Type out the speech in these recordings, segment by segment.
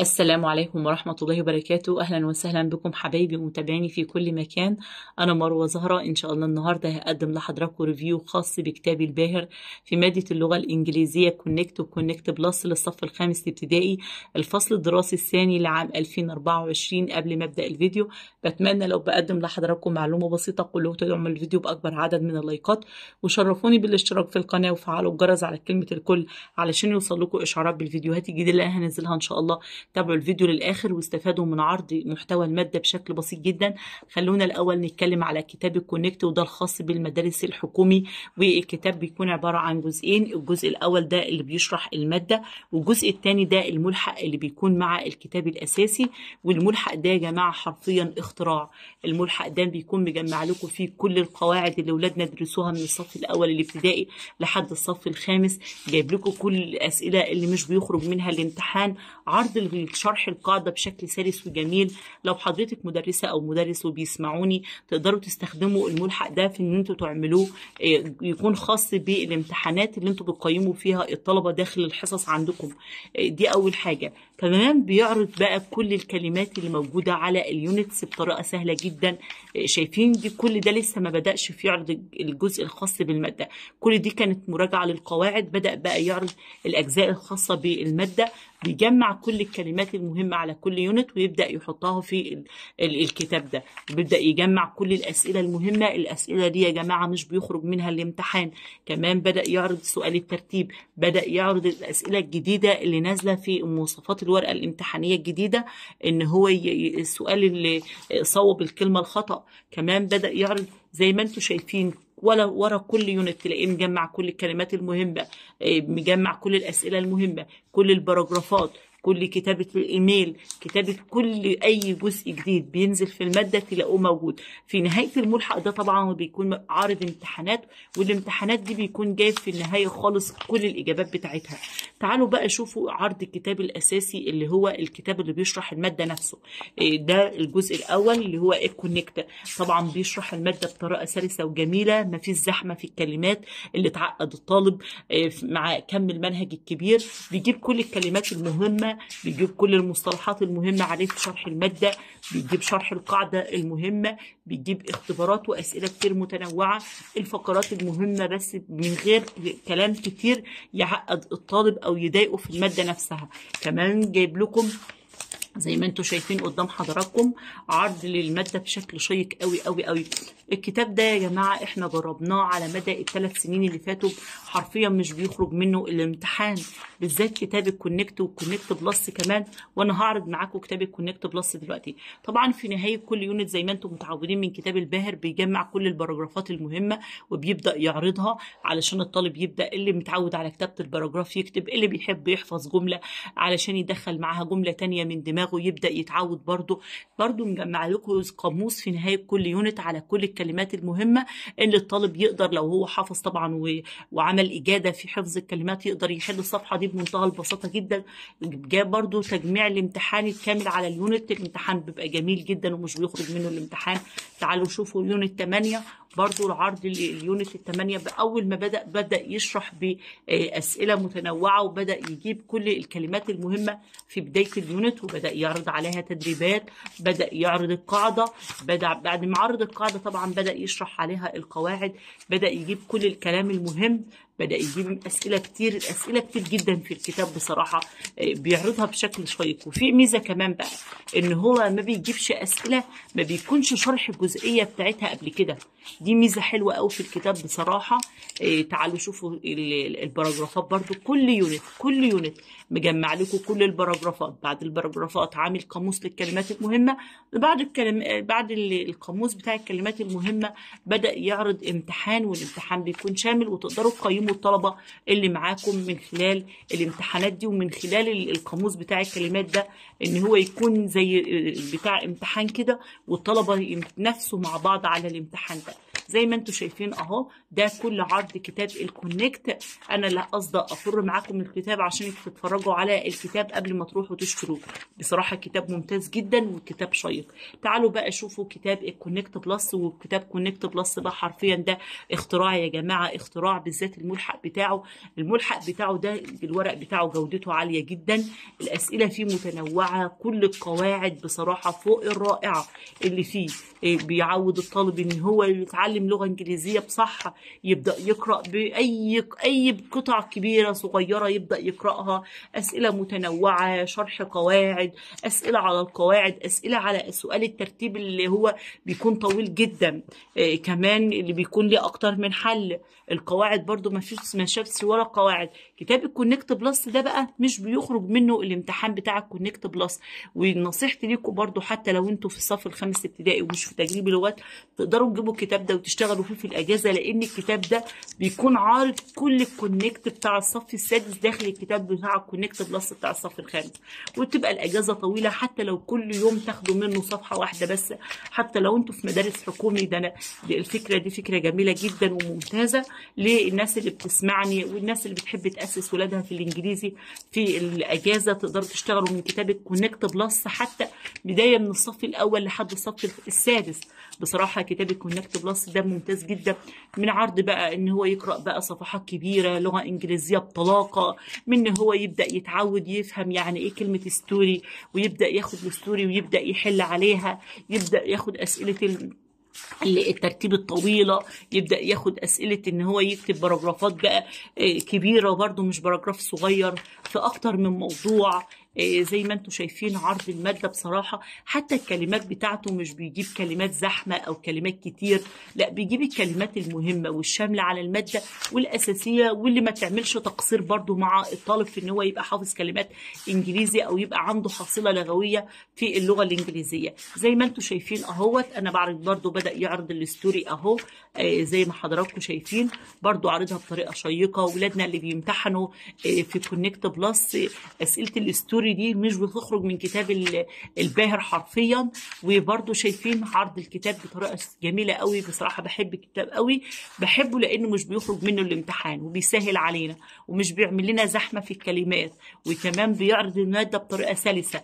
السلام عليكم ورحمة الله وبركاته. أهلا وسهلا بكم حبايبي ومتابعيني في كل مكان. أنا مروة زهرة. إن شاء الله النهاردة هقدم لحضراتكم review خاص بكتابي الباهر في مادة اللغة الإنجليزية Connect و Connect Plus للصف الخامس ابتدائي الفصل الدراسي الثاني لعام 2024 قبل ما أبدأ الفيديو. بتمنى لو بقدم لحضراتكم معلومة بسيطة كلكم تدعموا الفيديو بأكبر عدد من اللايكات. وشرفوني بالاشتراك في القناة وفعلوا الجرس على كلمة الكل علشان يوصل لكم إشعارات بالفيديوهات الجديدة اللي هنزلها إن شاء الله. تابعوا الفيديو للآخر واستفادوا من عرض محتوى المادة بشكل بسيط جدا. خلونا الأول نتكلم على كتاب الكونكت وده الخاص بالمدارس الحكومي والكتاب بيكون عبارة عن جزئين. الجزء الأول ده اللي بيشرح المادة والجزء الثاني ده الملحق اللي بيكون مع الكتاب الأساسي. والملحق ده يا جماعة حرفيا اختراع. الملحق ده بيكون مجمع لكم فيه كل القواعد اللي ولادنا درسوها من الصف الأول الابتدائي لحد الصف الخامس. جايب لكم كل الأسئلة اللي مش بيخرج منها الامتحان. عرض شرح القاعدة بشكل سلس وجميل. لو حضرتك مدرسة أو مدرس وبيسمعوني تقدروا تستخدموا الملحق ده في إن أنتوا تعملوه يكون خاص بالامتحانات اللي أنتوا بتقيموا فيها الطلبة داخل الحصص عندكم. دي أول حاجة. كمان بيعرض بقى كل الكلمات اللي موجودة على اليونتس بطريقة سهلة جدا. شايفين دي كل ده لسه ما بدأش في يعرض الجزء الخاص بالمادة. كل دي كانت مراجعة للقواعد. بدأ بقى يعرض الأجزاء الخاصة بالمادة. بيجمع كل الكلمات المهمة على كل يونت ويبدأ يحطها في ال ال الكتاب ده. وبيبدأ يجمع كل الأسئلة المهمة. الأسئلة دي يا جماعة مش بيخرج منها الامتحان. كمان بدأ يعرض سؤال الترتيب. بدأ يعرض الأسئلة الجديدة اللي نازلة في مواصفات الورقة الامتحانية الجديدة إن هو السؤال اللي صوب الكلمة الخطأ. كمان بدأ يعرض زي ما أنتم شايفين ولا ورا كل unit تلاقيه مجمع كل الكلمات المهمة مجمع كل الأسئلة المهمة كل الباراجرافات. كل كتابة الإيميل كتابة كل أي جزء جديد بينزل في المادة تلاقوه موجود. في نهاية الملحق ده طبعا بيكون عارض امتحانات والامتحانات دي بيكون جايب في النهاية خالص كل الإجابات بتاعتها. تعالوا بقى شوفوا عرض الكتاب الأساسي اللي هو الكتاب اللي بيشرح المادة نفسه. ده الجزء الأول اللي هو الكونكت طبعا بيشرح المادة بطريقة سلسة وجميلة ما فيش زحمة في الكلمات اللي تعقد الطالب مع كم المنهج الكبير. بيجيب كل الكلمات المهمة بيجيب كل المصطلحات المهمة عليه في شرح المادة بيجيب شرح القاعدة المهمة بيجيب اختبارات وأسئلة كتير متنوعة الفقرات المهمة بس من غير كلام كتير يعقد الطالب أو يضايقه في المادة نفسها. كمان جايب لكم زي ما أنتم شايفين قدام حضراتكم عرض للمادة بشكل شيق قوي قوي قوي. الكتاب ده يا جماعة إحنا جربناه على مدى الثلاث سنين اللي فاتوا حرفيا مش بيخرج منه الامتحان. بالذات كتاب ال Connect وال Connect Plus كمان وأنا هعرض معاكم كتاب ال Connect Plus دلوقتي. طبعا في نهاية كل unit زي ما أنتم متعودين من كتاب الباهر بيجمع كل الباراجرافات المهمة وبيبدأ يعرضها علشان الطالب يبدأ اللي متعود على كتابة ال paragraph يكتب اللي بيحب يحفظ جملة علشان يدخل معاها جملة تانية من دماغه يبدأ يتعود برضه برضه مجمع لكم قاموس في نهاية كل unit على كل الكلمات المهمة اللي الطالب يقدر لو هو حافظ طبعا و... وعمل إجادة في حفظ الكلمات يقدر يحل الصفحة دي بمنتهى البساطة جدا. جاب برضه تجميع الامتحان الكامل على ال unit. الامتحان بيبقى جميل جدا ومش بيخرج منه الامتحان. تعالوا شوفوا unit 8 برضو العرض ال unit الثمانية بأول ما بدأ بدأ يشرح بأسئلة متنوعة وبدأ يجيب كل الكلمات المهمة في بداية ال unit وبدأ يعرض عليها تدريبات بدأ يعرض القاعدة بدأ بعد ما عرض القاعدة طبعا بدأ يشرح عليها القواعد بدأ يجيب كل الكلام المهم بدأ يجيب أسئلة كتير أسئلة كتير جدا في الكتاب بصراحة بيعرضها بشكل شيق. وفي ميزة كمان بقى إن هو ما بيجيبش أسئلة ما بيكونش شرح الجزئية بتاعتها قبل كده. دي ميزة حلوة قوي في الكتاب بصراحة. تعالوا شوفوا ال paragraphات برضو. كل unit كل unit مجمع لكم كل ال paragraphات. بعد ال paragraphات عامل قاموس للكلمات المهمة. بعد الكلم بعد القاموس بتاع الكلمات المهمة بدأ يعرض امتحان والامتحان بيكون شامل وتقدروا تقيموا الطلبة اللي معاكم من خلال الامتحانات دي ومن خلال القاموس بتاع الكلمات ده إن هو يكون زي بتاع امتحان كده والطلبة يتنافسوا مع بعض على الامتحان ده. زي ما أنتم شايفين اهو ده كل عرض كتاب الكونكت. أنا لا قصدي افر معاكم الكتاب عشان تتفرجوا على الكتاب قبل ما تروحوا تشتروه. بصراحة كتاب ممتاز جدا وكتاب شيق. تعالوا بقى شوفوا كتاب ال Connect Plus وكتاب Connect Plus بقى حرفيا ده اختراع يا جماعة اختراع بالذات الملحق بتاعه. الملحق بتاعه ده الورق بتاعه جودته عالية جدا. الأسئلة فيه متنوعة كل القواعد بصراحة فوق الرائعة اللي فيه. إيه، بيعود الطالب إن هو يتعلم لغة إنجليزية بصح يبدأ يقرأ بأي أي قطع كبيرة صغيرة يبدأ يقرأها. أسئلة متنوعة شرح قواعد أسئلة على القواعد أسئلة على سؤال الترتيب اللي هو بيكون طويل جدا. إيه، كمان اللي بيكون ليه أكتر من حل. القواعد برضو ما فيش ما شافش ولا قواعد. كتاب ال Connect Plus ده بقى مش بيخرج منه الامتحان بتاع ال Connect Plus ونصيحتي ليكم برضو حتى لو أنتوا في الصف الخامس ابتدائي ومش في تجريبي لغات تقدروا تجيبوا الكتاب ده وتشتغلوا فيه في الأجازة لأن الكتاب ده بيكون عارض كل ال Connect بتاع الصف السادس داخل الكتاب بتاع ال Connect Plus بتاع الصف الخامس. وتبقى الأجازة طويلة حتى لو كل يوم تاخدوا منه صفحة واحدة بس حتى لو أنتوا في مدارس حكومي. ده أنا الفكرة دي فكرة جميلة جدا وممتازة للناس اللي بتسمعني والناس اللي بتحب تأسس ولادها في الإنجليزي في الأجازة. تقدروا تشتغلوا من كتاب ال Connect Plus حتى بداية من الصف الأول لحد الصف السادس. بصراحة كتاب ال Connect Plus ده ممتاز جدا. من عرض بقى إن هو يقرأ بقى صفحات كبيرة لغة إنجليزية بطلاقة من إن هو يبدأ يتعود يفهم يعني إيه كلمة story ويبدأ ياخد ال story ويبدأ يحل عليها يبدأ ياخد أسئلة ال... الترتيب الطويلة يبدأ ياخد أسئلة إن هو يكتب paragraphات بقى آه، كبيرة برضو مش paragraph صغير. في أكتر من موضوع زي ما أنتم شايفين عرض المادة بصراحة حتى الكلمات بتاعته مش بيجيب كلمات زحمة أو كلمات كتير لا بيجيب الكلمات المهمة والشاملة على المادة والأساسية واللي ما تعملش تقصير برضو مع الطالب في إن هو يبقى حافظ كلمات إنجليزي أو يبقى عنده حصيلة لغوية في اللغة الإنجليزية. زي ما أنتم شايفين أهوت أنا بعرض برضو بدأ يعرض ال story أهو آه، زي ما حضراتكم شايفين برضو عارضها بطريقة شيقة ولادنا اللي بيمتحنوا آه، في Connect Plus آه، أسئلة ال story دي مش بتخرج من كتاب ال- الباهر حرفيا وبرضو شايفين عرض الكتاب بطريقة جميلة قوي. بصراحة بحب الكتاب قوي بحبه لأنه مش بيخرج منه الامتحان وبيسهل علينا ومش بيعمل لنا زحمة في الكلمات وكمان بيعرض المادة بطريقة سلسة.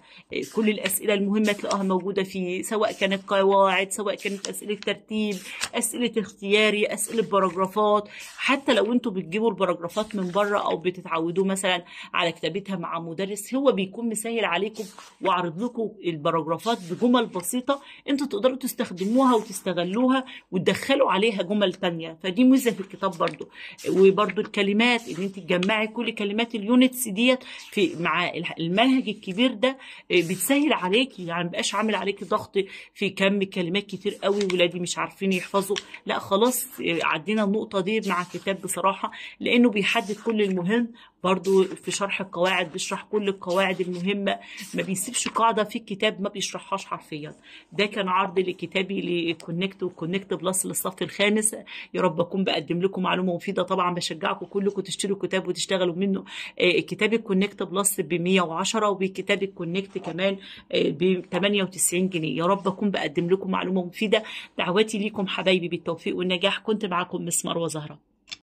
كل الأسئلة المهمة تلاقوها موجودة فيه سواء كانت قواعد سواء كانت أسئلة ترتيب أسئلة اختياري أسئلة paragraphات. حتى لو أنتوا بتجيبوا ال paragraphات من بره أو بتتعودوا مثلا على كتابتها مع مدرس هو بيكون مسهل عليكم وعرض لكم ال paragraphات بجمل بسيطة أنتوا تقدروا تستخدموها وتستغلوها وتدخلوا عليها جمل تانية. فدي ميزة في الكتاب برضو. وبرضو الكلمات إن انت تجمعي كل كلمات اليونتس ديت في مع المنهج الكبير ده بتسهل عليكي يعني مبقاش عامل عليكي ضغط في كم كلمات كتير قوي ولادي مش عارفين يحفظوا. لا خلاص عدينا النقطة دي مع الكتاب بصراحة لأنه بيحدد كل المهم. برضو في شرح القواعد بيشرح كل القواعد المهمة ما بيسيبش قاعدة في الكتاب ما بيشرحهاش حرفيا. ده كان عرض لكتابي ل Connect و Connect Plus للصف الخامس. يا رب أكون بقدم لكم معلومة مفيدة. طبعا بشجعكم كلكم تشتروا كتاب وتشتغلوا منه. آه، كتاب ال Connect Plus ب 110 وبكتاب ال Connect كمان ب 98 جنيه. يا رب أكون بقدم لكم معلومة مفيدة. دعواتي ليكم حبايبي بالتوفيق والنجاح. كنت معاكم مسمار وزهرة.